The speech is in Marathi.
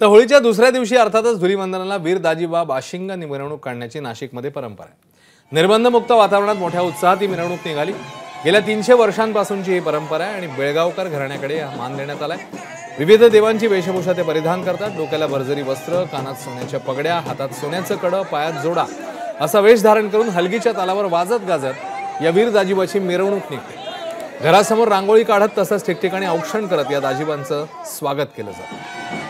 तर होळीच्या दुसऱ्या दिवशी अर्थातच धुलीवंदनाला वीर दाजीबा बाशिंग मिरवणूक काढण्याची नाशिकमध्ये परंपरा आहे. निर्बंधमुक्त वातावरणात मोठ्या उत्साहात ही मिरवणूक निघाली. गेल्या तीनशे वर्षांपासूनची ही परंपरा आहे आणि बेळगावकर घराण्याकडे मान देण्यात आलाय. विविध देवांची वेशभूषा ते परिधान करतात. डोक्याला भरजरी वस्त्र कानात सोन्याच्या पगड्या हातात सोन्याचं कडं पायात जोडा असा वेश धारण करून हलगीच्या तालावर वाजत गाजत या वीर दाजीबाची मिरवणूक निघते. घरासमोर रांगोळी काढत तसंच ठिकठिकाणी औक्षण करत या दाजीबांचं स्वागत केलं जातं.